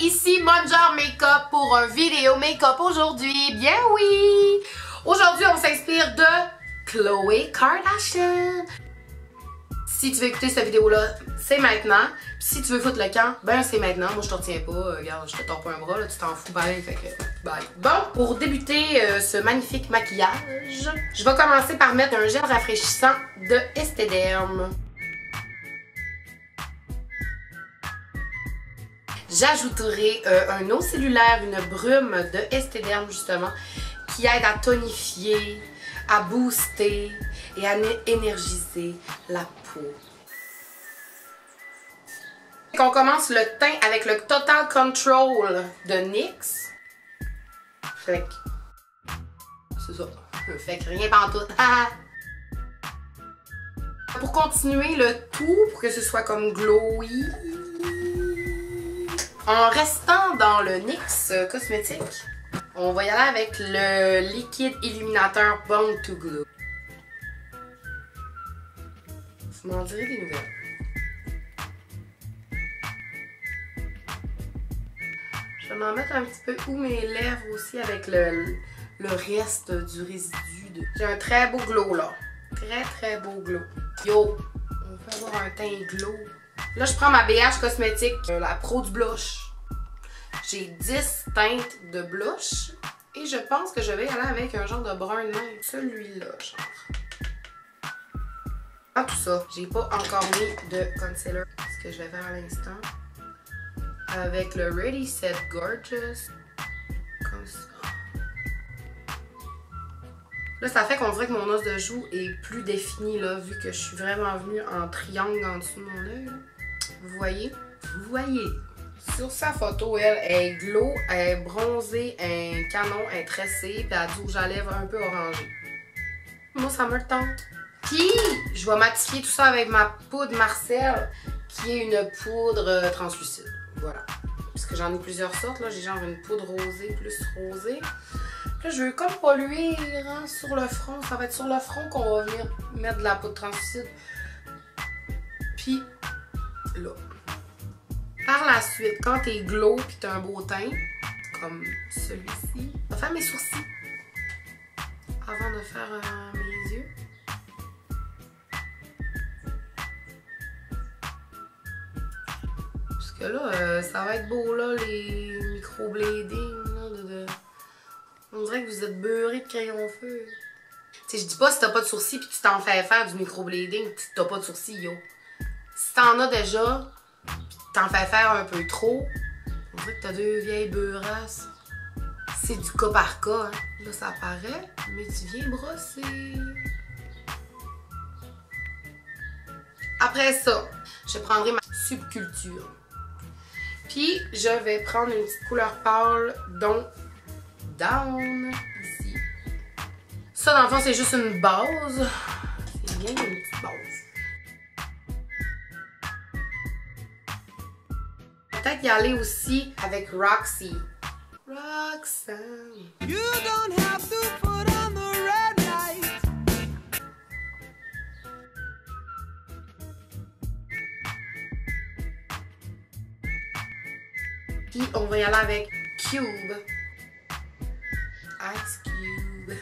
ici Monjar Makeup pour un vidéo make-up aujourd'hui. Bien oui! Aujourd'hui, on s'inspire de Chloé Kardashian. Si tu veux écouter cette vidéo-là, c'est maintenant. Puis si tu veux foutre le camp, ben c'est maintenant. Moi, je te retiens pas. Regarde, je te tords pas un bras, là, tu t'en fous bien. Fait que, bye. Bon, pour débuter euh, ce magnifique maquillage, je vais commencer par mettre un gel rafraîchissant de Estederm. J'ajouterai euh, un eau cellulaire, une brume de Estederm justement, qui aide à tonifier, à booster et à énergiser la peau. On commence le teint avec le Total Control de NYX. Que... C'est ça. Fait que rien tout. pour continuer le tout, pour que ce soit comme glowy, en restant dans le NYX cosmétique, on va y aller avec le liquide illuminateur Bone to Glow. Vous m'en direz des nouvelles. Je vais m'en mettre un petit peu où mes lèvres aussi avec le, le reste du résidu. J'ai un très beau glow là. Très très beau glow. Yo, on peut avoir un teint glow. Là, je prends ma BH cosmétique, euh, la Pro du blush. J'ai 10 teintes de blush. Et je pense que je vais aller avec un genre de brun même. Celui-là, genre. Ah, tout ça. J'ai pas encore mis de concealer. Ce que je vais faire à l'instant. Avec le Ready Set Gorgeous. Comme ça. Là, ça fait qu'on dirait que mon os de joue est plus défini, là, vu que je suis vraiment venue en triangle en dessous de mon œil. Vous voyez? Vous voyez? Sur sa photo, elle, est glow, elle est bronzée, un canon, est tressée, puis elle a rouge à lèvres un peu orangé. Moi, ça me tente. Puis, je vais matifier tout ça avec ma poudre Marcel, qui est une poudre euh, translucide. Voilà. Parce que j'en ai plusieurs sortes, là. J'ai genre une poudre rosée, plus rosée. Là, je veux comme pas luire hein, sur le front. Ça va être sur le front qu'on va venir mettre de la poudre translucide. Puis, là. Par la suite, quand t'es glow pis t'as un beau teint, comme celui-ci, je vais faire mes sourcils avant de faire euh, mes yeux. Parce que là, euh, ça va être beau là, les microblading. On dirait que vous êtes beurré de crayon feu. Tu sais, je dis pas si t'as pas de sourcils pis tu t'en fais faire du microblading, t'as pas de sourcils, yo. Si t'en as déjà, t'en fais faire un peu trop, on dirait que t'as deux vieilles beurrasses. C'est du cas par cas, hein. Là, ça paraît, mais tu viens brosser. Après ça, je prendrai ma subculture. Puis, je vais prendre une petite couleur pâle, dont Down, ici. Ça, dans le fond, c'est juste une base. C'est bien une petite base. Peut-être y aller aussi avec Roxy. Roxanne. You don't have to put on the red light. Puis on va y aller avec Cube. Ice Cube.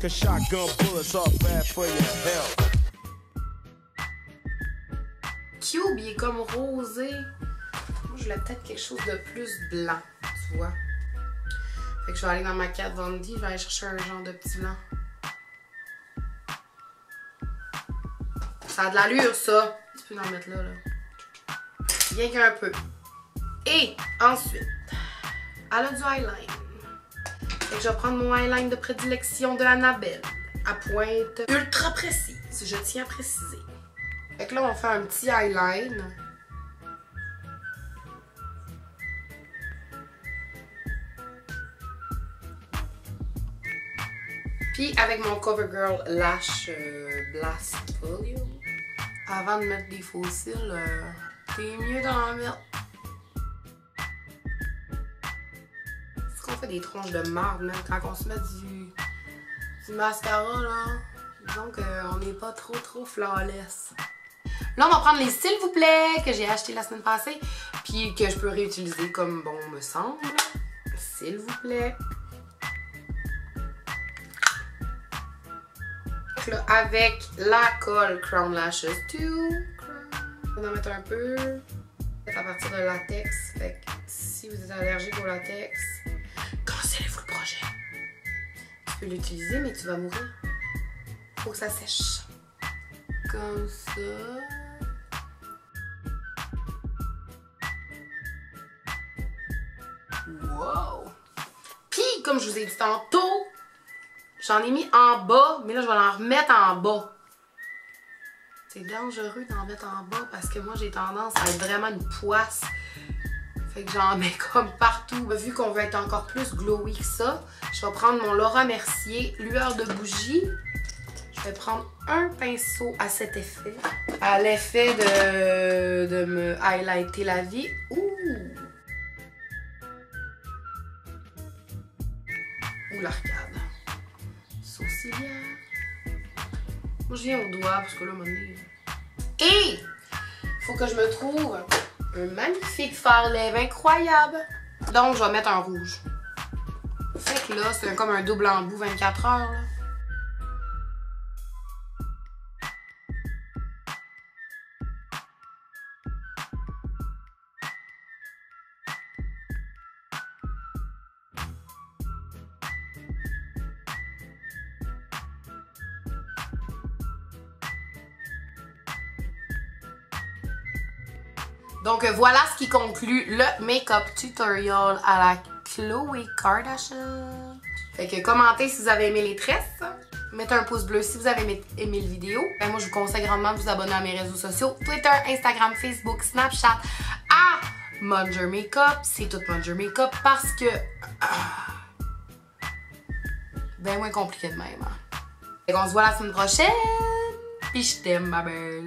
Cause shotgun bullets are bad for your health. Il est comme rosé. Moi, je voulais peut-être quelque chose de plus blanc, tu vois. Fait que je vais aller dans ma carte Vandy, je vais aller chercher un genre de petit blanc. Ça a de l'allure, ça. Tu peux en mettre là, là. Bien qu'un peu. Et ensuite, elle a du highline. Fait que je vais prendre mon highline de prédilection de Annabelle à pointe ultra précise, je tiens à préciser. Fait que là, on faire un petit eyeline. Puis avec mon CoverGirl Lash euh, Blast Volume, avant de mettre des faux cils, euh, t'es mieux d'en mettre. Est-ce qu'on fait des tronches de marde, même, quand on se met du, du mascara, là, disons qu'on n'est pas trop trop flawless. Là, on va prendre les s'il vous plaît que j'ai acheté la semaine passée, puis que je peux réutiliser comme bon me semble. S'il vous plaît. Avec la colle Crown Lashes 2. On va en mettre un peu. À partir de latex. Fait que si vous êtes allergique au latex, cancellez-vous le projet. Tu peux l'utiliser, mais tu vas mourir. Faut que ça sèche. Comme ça. Wow! Puis, comme je vous ai dit tantôt, j'en ai mis en bas, mais là, je vais en remettre en bas. C'est dangereux d'en mettre en bas parce que moi, j'ai tendance à être vraiment une poisse. Fait que j'en mets comme partout. Vu qu'on veut être encore plus glowy que ça, je vais prendre mon Laura Mercier lueur de bougie. Je vais prendre un pinceau à cet effet. À l'effet de, de me highlighter la vie. Ouh! Ou l'arcade. Sourcilière. Moi, je viens au doigt parce que là, mon nez... Et faut que je me trouve un magnifique fard lèvres incroyable. Donc, je vais mettre un rouge. Fait que là, c'est comme un double embout 24 heures. Là. Donc voilà ce qui conclut le make-up tutorial à la Chloé Kardashian. Fait que commentez si vous avez aimé les tresses. Mettez un pouce bleu si vous avez aimé, aimé le vidéo. Ben moi, je vous conseille grandement de vous abonner à mes réseaux sociaux. Twitter, Instagram, Facebook, Snapchat. À Munger Makeup. C'est tout Munger Makeup parce que... Ah, ben moins compliqué de même. Hein. Fait qu'on se voit la semaine prochaine. Puis je t'aime, ma belle.